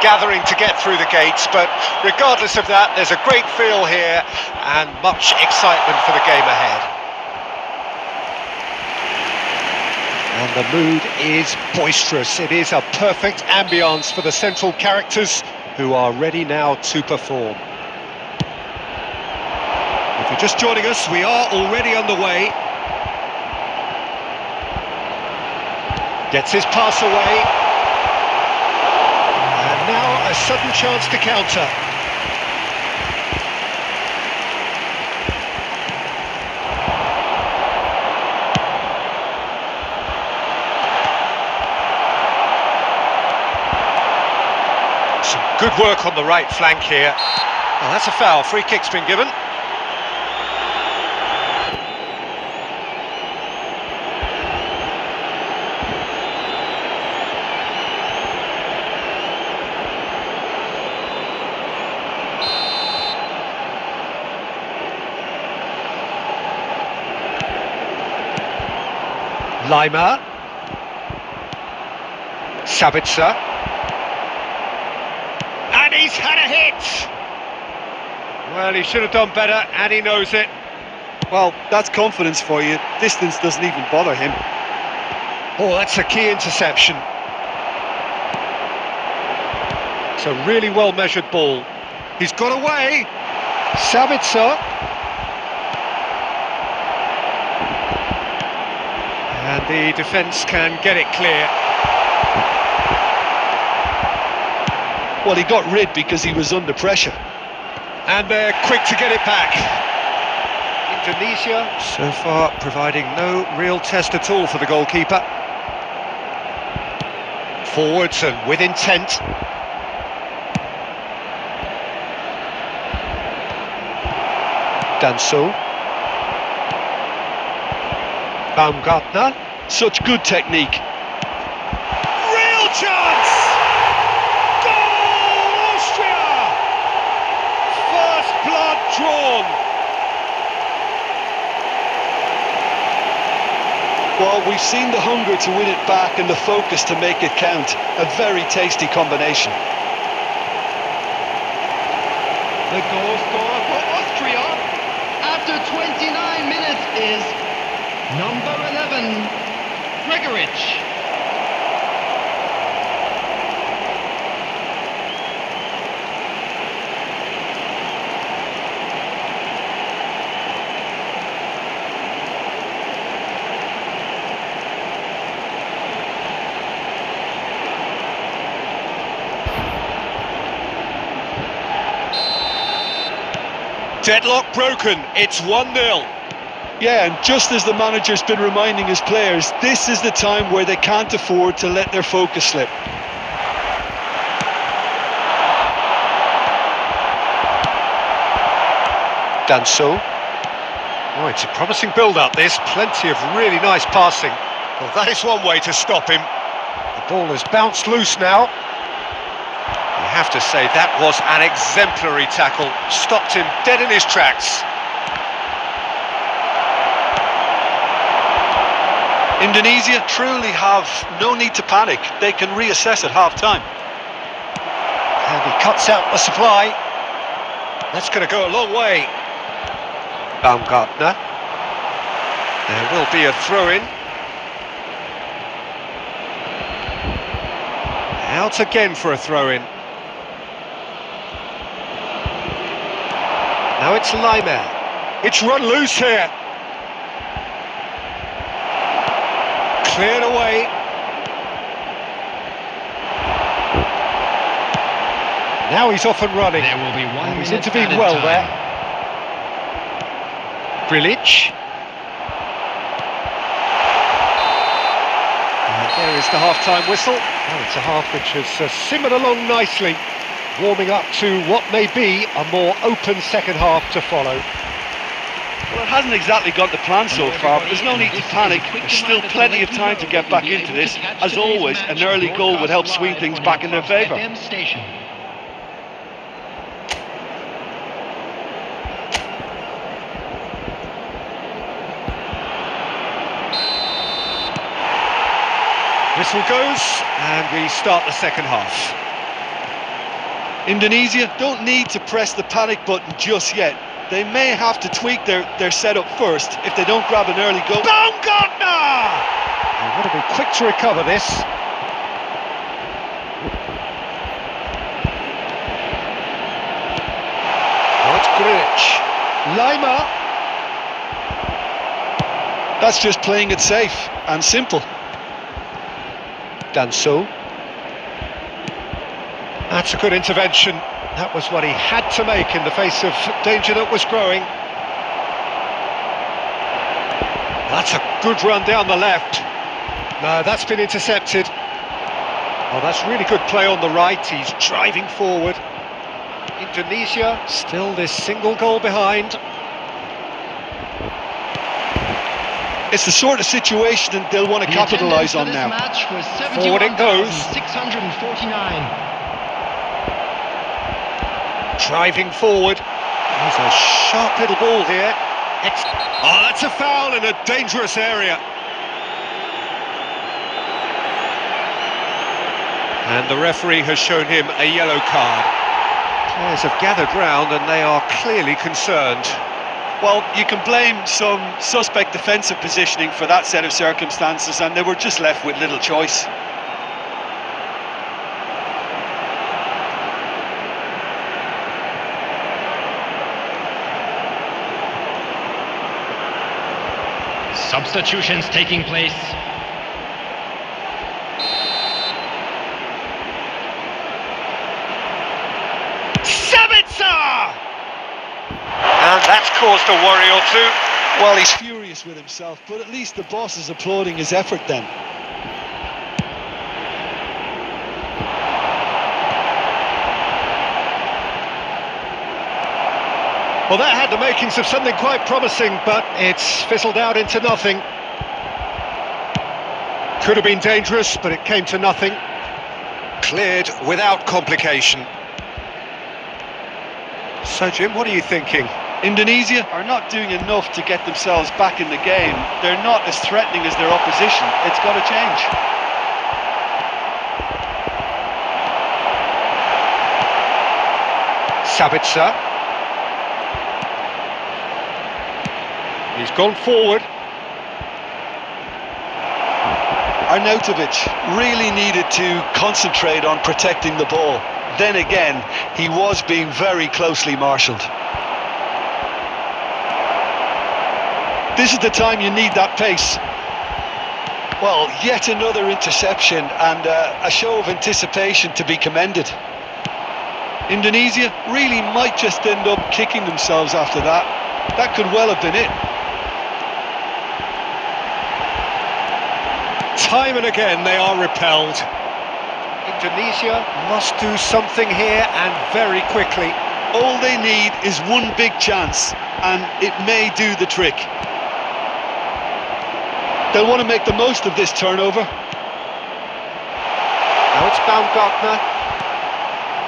gathering to get through the gates. But regardless of that, there's a great feel here and much excitement for the game ahead. And the mood is boisterous. It is a perfect ambience for the central characters who are ready now to perform. If you're just joining us, we are already underway. Gets his pass away. Now a sudden chance to counter. Some good work on the right flank here. Well, that's a foul. Free kick's been given. Laimer. Sabitzer. And he's had a hit! Well, he should have done better, and he knows it. Well, that's confidence for you. Distance doesn't even bother him. Oh, that's a key interception. It's a really well-measured ball. He's got away. Sabitzer. And the defence can get it clear. Well, he got rid because he was under pressure. And they're quick to get it back. Indonesia, so far, providing no real test at all for the goalkeeper. Forwards and with intent. Danso. Baumgartner. Such good technique. Real chance! Goal, Austria! First blood drawn. Well, we've seen the hunger to win it back and the focus to make it count. A very tasty combination. The goal scorer for Austria after 29 minutes is number 11, Gregoritsch. Deadlock broken. It's 1 0. Yeah, and just as the manager's been reminding his players, this is the time where they can't afford to let their focus slip. Danso. Oh, it's a promising build-up, this. Plenty of really nice passing. Well, that is one way to stop him. The ball has bounced loose now. You have to say that was an exemplary tackle. Stopped him dead in his tracks. Indonesia truly have no need to panic. They can reassess at half-time. And he cuts out the supply. That's going to go a long way. Baumgartner. There will be a throw-in. Out again for a throw-in. Now it's Laimer. It's run loose here. Cleared away. Now he's off and running. There will be one he's intervened well time. there. Grillitsch. And there is the half-time whistle. Oh, it's a half which has uh, simmered along nicely, warming up to what may be a more open second half to follow. Well, it hasn't exactly got the plan so far, but there's no need to panic. There's still plenty of time to get back into this. As always, an early goal would help swing things back in their favour. Whistle goes, and we start the second half. Indonesia don't need to press the panic button just yet. They may have to tweak their, their setup first if they don't grab an early goal. Baumgartner! They want to be quick to recover this. That's Grich. Laimer. That's just playing it safe and simple. Danso. That's a good intervention. That was what he had to make in the face of danger that was growing. That's a good run down the left. No, that's been intercepted. Oh, that's really good play on the right. He's driving forward. Indonesia still this single goal behind. It's the sort of situation that they'll want to capitalise on now. Forward it goes. 649. Driving forward. There's a sharp little ball here. Ex oh, ah, that's a foul in a dangerous area. And the referee has shown him a yellow card. Players have gathered round and they are clearly concerned. Well, you can blame some suspect defensive positioning for that set of circumstances, and they were just left with little choice. Substitutions taking place. Sabitzer! And that's caused a worry or two. Well, he's furious with himself, but at least the boss is applauding his effort then. Well, that had the makings of something quite promising, but it's fizzled out into nothing. Could have been dangerous, but it came to nothing. Cleared without complication. So, Jim, what are you thinking? Indonesia are not doing enough to get themselves back in the game. They're not as threatening as their opposition. It's got to change. Sabitzer. He's gone forward. Arnautovic really needed to concentrate on protecting the ball. Then again, he was being very closely marshalled. This is the time you need that pace. Well, yet another interception and uh, a show of anticipation to be commended. Indonesia really might just end up kicking themselves after that. That could well have been it. Time and again they are repelled. Indonesia must do something here and very quickly. All they need is one big chance and it may do the trick. They'll want to make the most of this turnover. Now it's Baumgartner.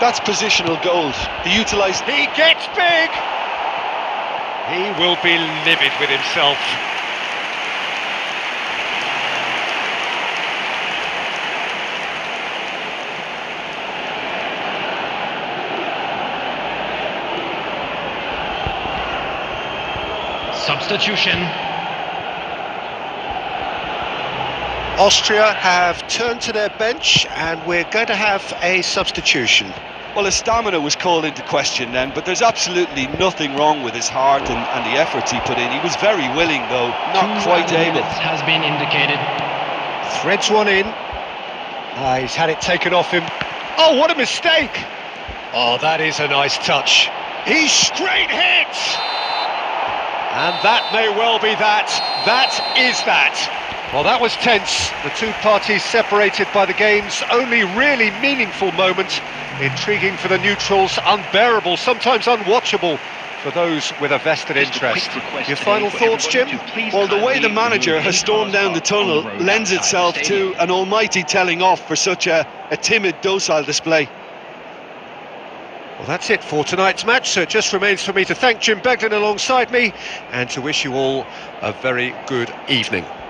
That's positional gold. He utilised... He gets big! He will be livid with himself. Substitution. Austria have turned to their bench and we're going to have a substitution. Well, his stamina was called into question then, but there's absolutely nothing wrong with his heart and, and the efforts he put in. He was very willing, though, not Two quite able. has been indicated. Threads one in. Ah, he's had it taken off him. Oh, what a mistake! Oh, that is a nice touch. He's straight hit! And that may well be that. That is that. Well, that was tense. The two parties separated by the game's only really meaningful moment. Intriguing for the neutrals, unbearable, sometimes unwatchable for those with a vested Just a interest. request Your final thoughts, Jim? everyone to please Well, the way the manager has stormed down the tunnel lends itself to an almighty telling off for such a, a timid, docile display. Well, that's it for tonight's match, so it just remains for me to thank Jim Beglin alongside me and to wish you all a very good evening.